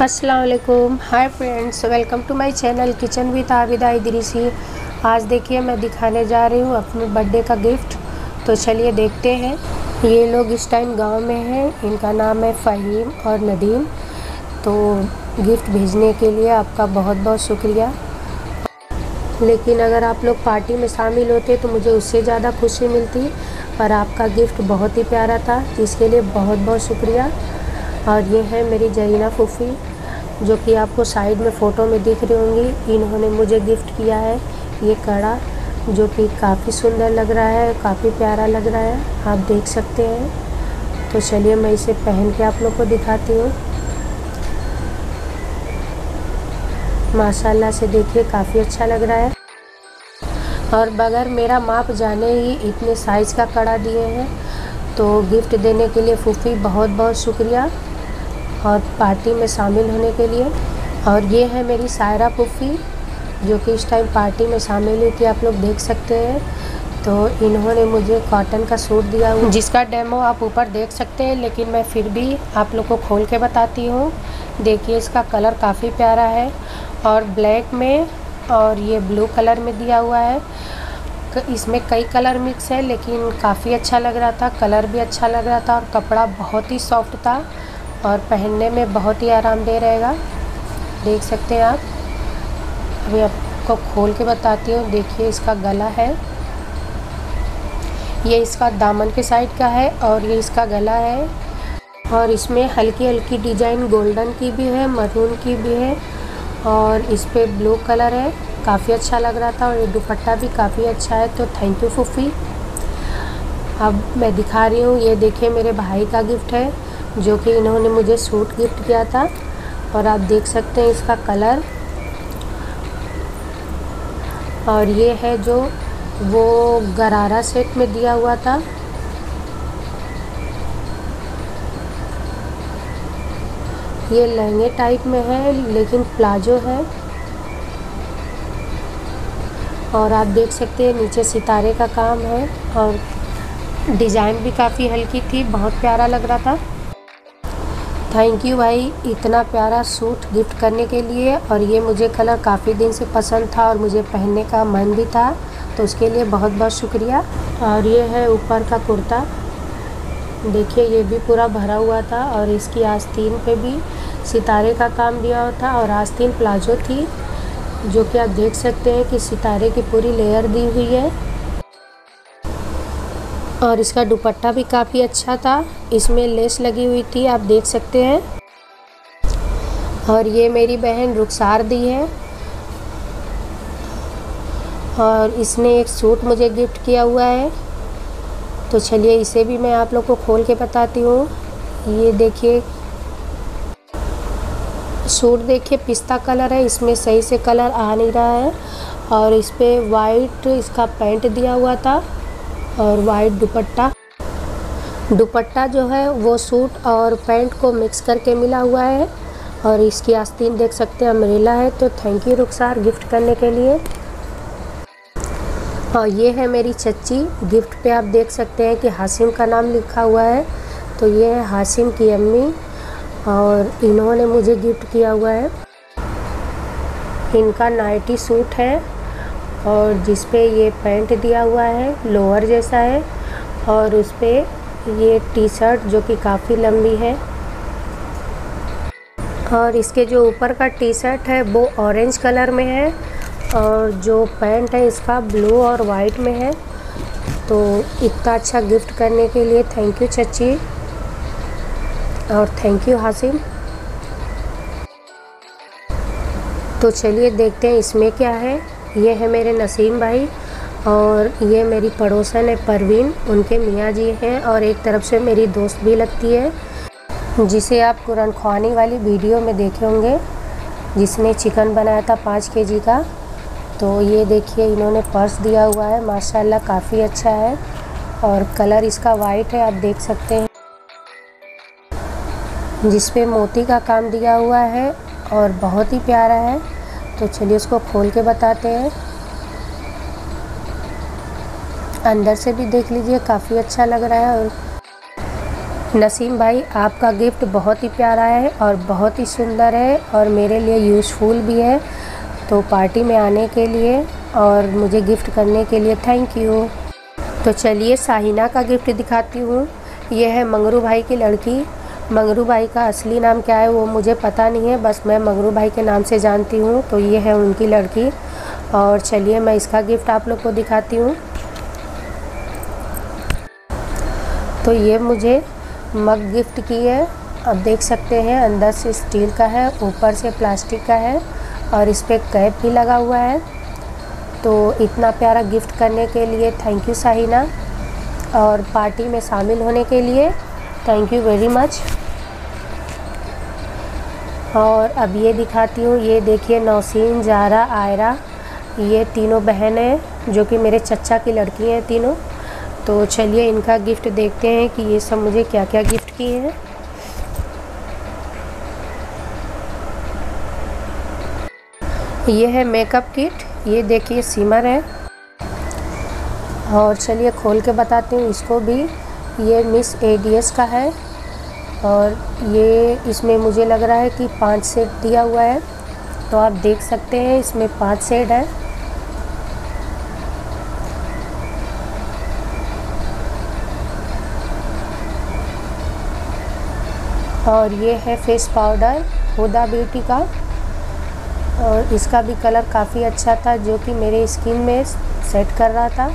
अस्सलाम वालेकुम hi friends welcome to my channel kitchen with Abida Idrisi आज देखिए मैं दिखाने जा रही हूँ अपने बर्थडे का गिफ्ट तो चलिए देखते हैं। ये लोग इस टाइम गाँव में हैं। इनका नाम है फ़हीम और नदीम तो गिफ्ट भेजने के लिए आपका बहुत बहुत शुक्रिया। लेकिन अगर आप लोग पार्टी में शामिल होते तो मुझे उससे ज़्यादा खुशी मिलती। पर आपका गिफ्ट बहुत ही प्यारा था इसके लिए बहुत बहुत शुक्रिया। और ये है मेरी जरीना फूफी, जो कि आपको साइड में फ़ोटो में दिख रही होंगी। इन्होंने मुझे गिफ्ट किया है ये कड़ा, जो कि काफ़ी सुंदर लग रहा है, काफ़ी प्यारा लग रहा है। आप देख सकते हैं। तो चलिए मैं इसे पहन के आप लोग को दिखाती हूँ। माशाल्लाह से देखिए, काफ़ी अच्छा लग रहा है। और बगैर मेरा माप जाने ही इतने साइज़ का कड़ा दिए हैं। तो गिफ्ट देने के लिए फूफी बहुत बहुत शुक्रिया और पार्टी में शामिल होने के लिए। और ये है मेरी सायरा पुफ़ी जो कि इस टाइम पार्टी में शामिल हुई थी, आप लोग देख सकते हैं। तो इन्होंने मुझे कॉटन का सूट दिया हुआ। जिसका डेमो आप ऊपर देख सकते हैं, लेकिन मैं फिर भी आप लोग को खोल के बताती हूँ। देखिए, इसका कलर काफ़ी प्यारा है और ब्लैक में और ये ब्लू कलर में दिया हुआ है। इसमें कई कलर मिक्स है, लेकिन काफ़ी अच्छा लग रहा था कलर भी अच्छा लग रहा था और कपड़ा बहुत ही सॉफ्ट था और पहनने में बहुत ही आरामदेह रहेगा। देख सकते हैं आप। अभी आपको खोल के बताती हूँ। देखिए, इसका गला है। ये इसका दामन के साइड का है और ये इसका गला है। और इसमें हल्की हल्की डिज़ाइन गोल्डन की भी है मरून की भी है। और इस पर ब्लू कलर है। काफ़ी अच्छा लग रहा था और ये दुपट्टा भी काफ़ी अच्छा है तो थैंक यू फूफी। अब मैं दिखा रही हूँ, ये देखिए मेरे भाई का गिफ्ट है, जो कि इन्होंने मुझे सूट गिफ्ट किया था। और आप देख सकते हैं इसका कलर और ये है जो वो गरारा सेट में दिया हुआ था। ये लहंगे टाइप में है, लेकिन प्लाजो है। और आप देख सकते हैं, नीचे सितारे का काम है, और डिज़ाइन भी काफ़ी हल्की थी, बहुत प्यारा लग रहा था। थैंक यू भाई, इतना प्यारा सूट गिफ्ट करने के लिए, और ये मुझे कलर काफ़ी दिन से पसंद था, और मुझे पहनने का मन भी था तो उसके लिए बहुत बहुत शुक्रिया। और ये है ऊपर का कुर्ता। देखिए, ये भी पूरा भरा हुआ था और इसकी आस्तीन पे भी सितारे का काम दिया हुआ था और आस्तीन प्लाजो थी, जो कि आप देख सकते हैं कि सितारे की पूरी लेयर दी हुई है। और इसका दुपट्टा भी काफ़ी अच्छा था, इसमें लेस लगी हुई थी, आप देख सकते हैं। और ये मेरी बहन रुखसार दी है। और इसने एक सूट मुझे गिफ्ट किया हुआ है। तो चलिए इसे भी मैं आप लोग को खोल के बताती हूँ। ये देखिए। सूट देखिए, पिस्ता कलर है, इसमें सही से कलर आ नहीं रहा है और इस पर वाइट इसका पैंट दिया हुआ था और वाइट दुपट्टा। दुपट्टा जो है, वो सूट और पैंट को मिक्स करके मिला हुआ है और इसकी आस्तीन देख सकते हैं अमरेला है तो थैंक यू रुखसार गिफ्ट करने के लिए। और ये है मेरी चच्ची। गिफ्ट पे आप देख सकते हैं कि हासिम का नाम लिखा हुआ है। तो ये है हासिम की अम्मी और इन्होंने मुझे गिफ्ट किया हुआ है। इनका नाइटी सूट है और जिस पे ये पैंट दिया हुआ है, लोअर जैसा है और उस पर ये टी शर्ट जो कि काफ़ी लंबी है। और इसके जो ऊपर का टी शर्ट है, वो ऑरेंज कलर में है। और जो पैंट है इसका ब्लू और वाइट में है। तो इतना अच्छा गिफ्ट करने के लिए थैंक यू चची। और थैंक यू हासिम। तो चलिए देखते हैं इसमें क्या है। ये है मेरे नसीम भाई और ये मेरी पड़ोसन है परवीन। उनके मियाँ जी हैं और एक तरफ़ से मेरी दोस्त भी लगती है, जिसे आप कुरान खानी वाली वीडियो में देखे होंगे, जिसने चिकन बनाया था पाँच के जी का। तो ये देखिए, इन्होंने पर्स दिया हुआ है। माशाल्लाह काफ़ी अच्छा है और कलर इसका वाइट है, आप देख सकते हैं। जिस पे मोती का काम दिया हुआ है और बहुत ही प्यारा है। तो चलिए उसको खोल के बताते हैं। अंदर से भी देख लीजिए, काफ़ी अच्छा लग रहा है और नसीम भाई, आपका गिफ्ट बहुत ही प्यारा है और बहुत ही सुंदर है और मेरे लिए यूज़फुल भी है। तो पार्टी में आने के लिए और मुझे गिफ्ट करने के लिए थैंक यू। तो चलिए साहिना का गिफ्ट दिखाती हूँ। यह है मंगरू भाई की लड़की। मंगरू भाई का असली नाम क्या है वो मुझे पता नहीं है, बस मैं मंगरू भाई के नाम से जानती हूँ। तो ये है उनकी लड़की। और चलिए मैं इसका गिफ्ट आप लोग को दिखाती हूँ। तो ये मुझे मग गिफ्ट की है। अब देख सकते हैं, अंदर से स्टील का है, ऊपर से प्लास्टिक का है। और इस पर कैप भी लगा हुआ है। तो इतना प्यारा गिफ्ट करने के लिए थैंक यू साहिना। और पार्टी में शामिल होने के लिए थैंक यू वेरी मच। और अब ये दिखाती हूँ, ये देखिए नौसीन जारा, आयरा, ये तीनों बहन हैं, जो कि मेरे चचा की लड़की हैं तीनों। तो चलिए इनका गिफ्ट देखते हैं कि ये सब मुझे क्या क्या गिफ्ट किए हैं। ये है मेकअप किट। ये देखिए सिमर है। और चलिए खोल के बताती हूँ इसको भी। ये मिस एडीएस का है। और ये इसमें मुझे लग रहा है कि पाँच सेट दिया हुआ है। तो आप देख सकते हैं इसमें पाँच सेट है। और ये है फेस पाउडर, हुदा ब्यूटी का। और इसका भी कलर काफ़ी अच्छा था, जो कि मेरे स्किन में सेट कर रहा था।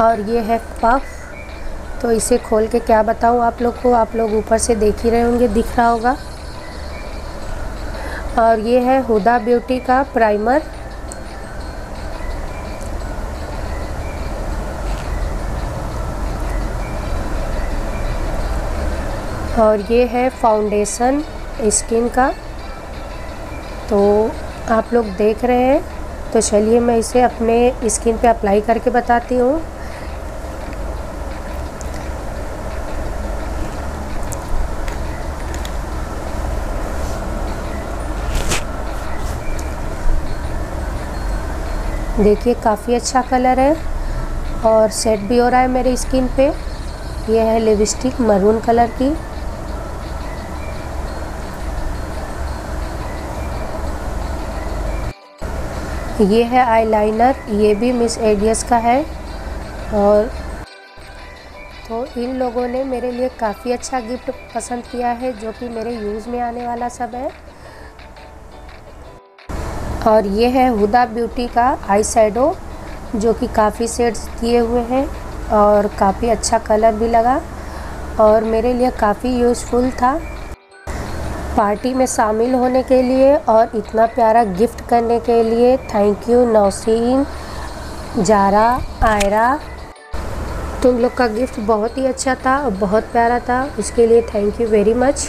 और ये है पफ तो इसे खोल के क्या बताऊँ आप लोग को? आप लोग ऊपर से देख ही रहे होंगे, दिख रहा होगा। और ये है हुदा ब्यूटी का प्राइमर और ये है फाउंडेशन स्किन का। तो आप लोग देख रहे हैं। तो चलिए मैं इसे अपने स्किन पे अप्लाई करके बताती हूँ। देखिए, काफ़ी अच्छा कलर है और सेट भी हो रहा है मेरी स्किन पे। यह है लिपस्टिक मरून कलर की। ये है आईलाइनर ये भी मिस एडियस का है। और तो इन लोगों ने मेरे लिए काफ़ी अच्छा गिफ्ट पसंद किया है, जो कि मेरे यूज़ में आने वाला सब है। और ये है हुदा ब्यूटी का आई शेडो जो कि काफ़ी शेड्स दिए हुए हैं और काफ़ी अच्छा कलर भी लगा। और मेरे लिए काफ़ी यूज़फुल था। पार्टी में शामिल होने के लिए और इतना प्यारा गिफ्ट करने के लिए थैंक यू नौसीन जारा, आयरा। तुम लोग का गिफ्ट बहुत ही अच्छा था और बहुत प्यारा था। उसके लिए थैंक यू वेरी मच।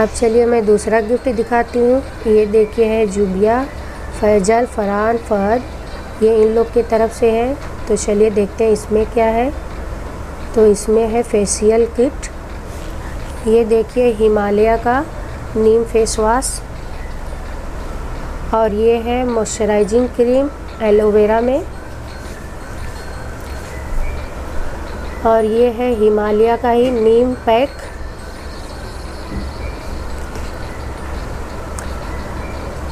अब चलिए मैं दूसरा गिफ्ट दिखाती हूँ। ये देखिए है जुबिया, फैजल, फरहान, फहद। ये इन लोग की तरफ़ से है। तो चलिए देखते हैं इसमें क्या है। तो इसमें है फेशियल किट ये देखिए, हिमालय का नीम फेस वाश और ये है मॉइस्चराइजिंग क्रीम एलोवेरा में। और ये है हिमालय का ही नीम पैक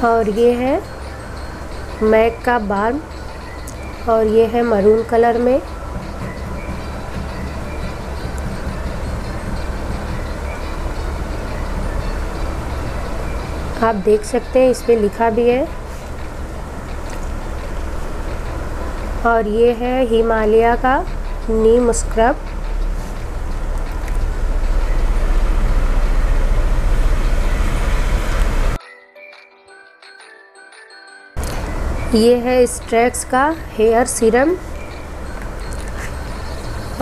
और ये है मैक का बार्म। और ये है मरून कलर में। आप देख सकते हैं, इस पर लिखा भी है। और ये है हिमालय का नीम स्क्रब। ये है स्ट्रैक्स का हेयर सीरम।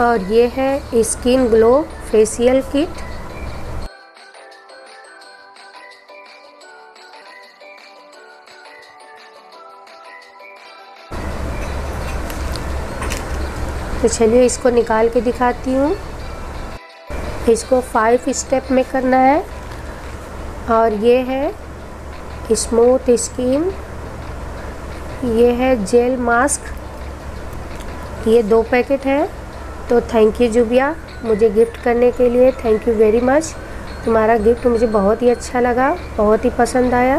और ये है स्किन ग्लो फेशियल किट। तो चलिए इसको निकाल के दिखाती हूँ। इसको फाइव स्टेप में करना है। और ये है स्मूथ स्किन ये है जेल मास्क ये दो पैकेट है। तो थैंक यू जुबिया, मुझे गिफ्ट करने के लिए थैंक यू वेरी मच तुम्हारा गिफ्ट मुझे बहुत ही अच्छा लगा, बहुत ही पसंद आया।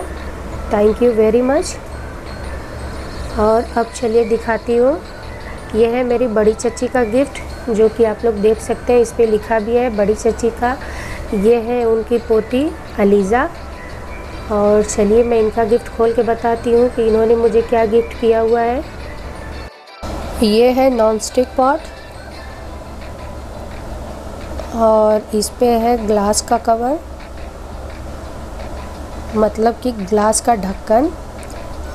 थैंक यू वेरी मच और अब चलिए दिखाती हूँ। ये है मेरी बड़ी चच्ची का गिफ्ट, जो कि आप लोग देख सकते हैं, इस पर लिखा भी है, बड़ी चच्ची का। ये है उनकी पोती, अलीज़ा। और चलिए मैं इनका गिफ्ट खोल के बताती हूँ कि इन्होंने मुझे क्या गिफ्ट किया हुआ है। ये है नॉन स्टिक पॉट और इस पे है ग्लास का कवर मतलब कि ग्लास का ढक्कन।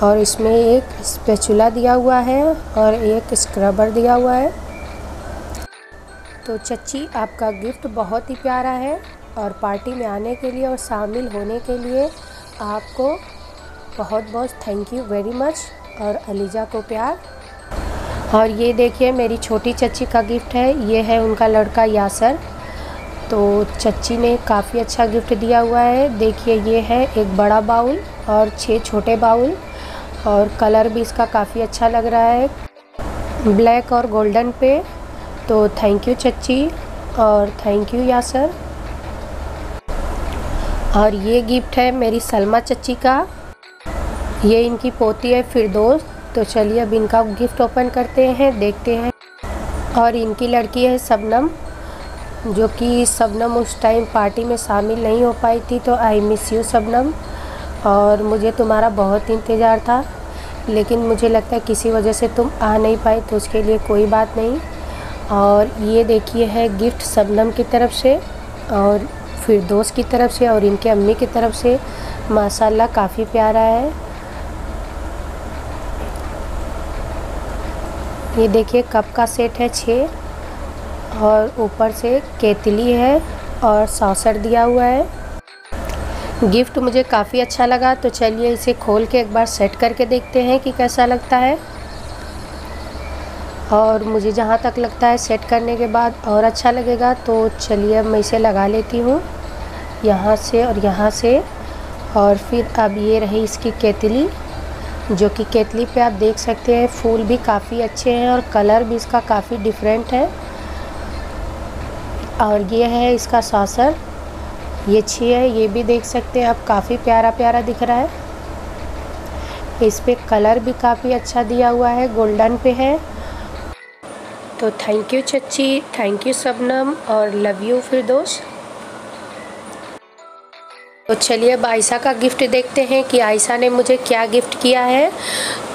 और इसमें एक स्पेचुला दिया हुआ है और एक स्क्रबर दिया हुआ है। तो चच्ची, आपका गिफ्ट बहुत ही प्यारा है और पार्टी में आने के लिए और शामिल होने के लिए आपको बहुत बहुत थैंक यू वेरी मच और अलीजा को प्यार। और ये देखिए, मेरी छोटी चच्ची का गिफ्ट है। ये है उनका लड़का यासर। तो चच्ची ने काफ़ी अच्छा गिफ्ट दिया हुआ है। देखिए, ये है एक बड़ा बाउल और छः छोटे बाउल। और कलर भी इसका काफ़ी अच्छा लग रहा है। ब्लैक और गोल्डन पे। तो थैंक यू चच्ची और थैंक यू यासर। और ये गिफ्ट है मेरी सलमा चच्ची का। ये इनकी पोती है फिर दोस्त तो चलिए अब इनका गिफ्ट ओपन करते हैं, देखते हैं। और इनकी लड़की है सबनम, जो कि सबनम उस टाइम पार्टी में शामिल नहीं हो पाई थी तो आई मिस यू सबनम। और मुझे तुम्हारा बहुत इंतज़ार था, लेकिन मुझे लगता है किसी वजह से तुम आ नहीं पाए तो उसके लिए कोई बात नहीं। और ये देखिए है गिफ्ट सबनम की तरफ़ से और फिर दोस्त की तरफ़ से और इनके अम्मी की तरफ़ से। माशाल्लाह, काफ़ी प्यारा है। ये देखिए कप का सेट है छः और ऊपर से केतली है और सौसर दिया हुआ है। गिफ्ट मुझे काफ़ी अच्छा लगा तो चलिए इसे खोल के एक बार सेट करके देखते हैं कि कैसा लगता है। और मुझे जहाँ तक लगता है सेट करने के बाद और अच्छा लगेगा तो चलिए अब मैं इसे लगा लेती हूँ। यहाँ से और यहाँ से, और फिर अब ये रही इसकी केतली, जो कि केतली पे आप देख सकते हैं, फूल भी काफ़ी अच्छे हैं और कलर भी इसका काफ़ी डिफरेंट है। और ये है इसका सॉसर। ये अच्छी है, ये भी देख सकते हैं आप काफ़ी प्यारा प्यारा दिख रहा है। इस पर कलर भी काफ़ी अच्छा दिया हुआ है, गोल्डन पे है। तो थैंक यू चच्ची थैंक यू सबनम और लव यू फिर दोस्त तो चलिए अब आयशा का गिफ्ट देखते हैं कि आयशा ने मुझे क्या गिफ्ट किया है।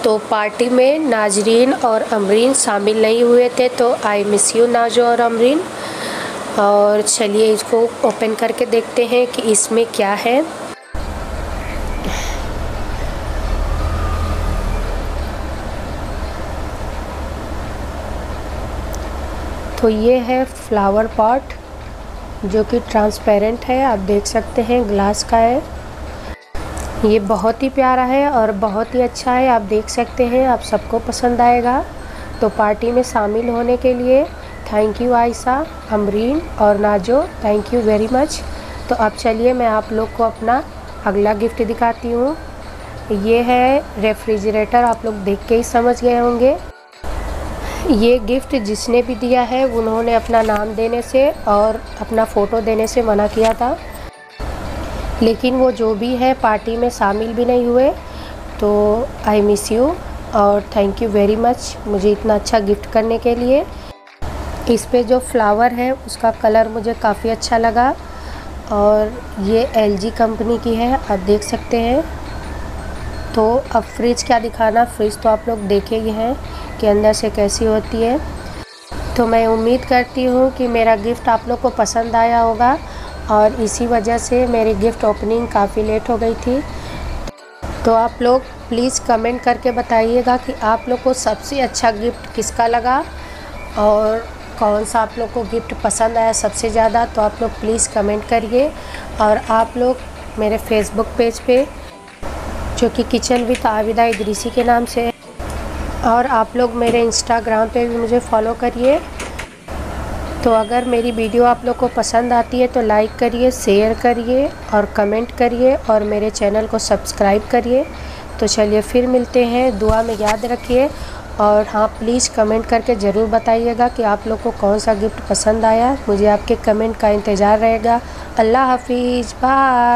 तो पार्टी में नाजरीन और अमरीन शामिल नहीं हुए थे तो आई मिस यू नाजो और अमरीन। और चलिए इसको ओपन करके देखते हैं कि इसमें क्या है। तो ये है फ्लावर पॉट जो कि ट्रांसपेरेंट है, आप देख सकते हैं ग्लास का है। ये बहुत ही प्यारा है और बहुत ही अच्छा है, आप देख सकते हैं, आप सबको पसंद आएगा। तो पार्टी में शामिल होने के लिए थैंक यू आयशा अमरीन और Nazo thank you very much तो अब चलिए मैं आप लोग को अपना अगला गिफ्ट दिखाती हूँ। ये है रेफ्रिजरेटर आप लोग देख के ही समझ गए होंगे। ये गिफ्ट जिसने भी दिया है, उन्होंने अपना नाम देने से और अपना फ़ोटो देने से मना किया था। लेकिन वो जो भी है पार्टी में शामिल भी नहीं हुए। तो आई मिस यू और थैंक यू वेरी मच मुझे इतना अच्छा गिफ्ट करने के लिए। इस पे जो फ्लावर है, उसका कलर मुझे काफ़ी अच्छा लगा। और ये एलजी कंपनी की है, आप देख सकते हैं। तो अब फ्रिज क्या दिखाना, फ्रिज तो आप लोग देखे ही हैं कि अंदर से कैसी होती है। तो मैं उम्मीद करती हूँ कि मेरा गिफ्ट आप लोग को पसंद आया होगा और इसी वजह से मेरी गिफ्ट ओपनिंग काफ़ी लेट हो गई थी। तो आप लोग प्लीज़ कमेंट करके बताइएगा कि आप लोग को सबसे अच्छा गिफ्ट किसका लगा? और कौन सा आप लोग को गिफ्ट पसंद आया सबसे ज़्यादा तो आप लोग प्लीज़ कमेंट करिए और आप लोग मेरे फेसबुक पेज पे, जो कि किचन विद आविदा इदरीसी के नाम से और आप लोग मेरे इंस्टाग्राम पे भी मुझे फॉलो करिए। तो अगर मेरी वीडियो आप लोग को पसंद आती है तो लाइक करिए शेयर करिए और कमेंट करिए और मेरे चैनल को सब्सक्राइब करिए। तो चलिए फिर मिलते हैं। दुआ में याद रखिए और हाँ प्लीज़ कमेंट करके ज़रूर बताइएगा कि आप लोग को कौन सा गिफ्ट पसंद आया। मुझे आपके कमेंट का इंतज़ार रहेगा। अल्लाह हाफिज़। बाय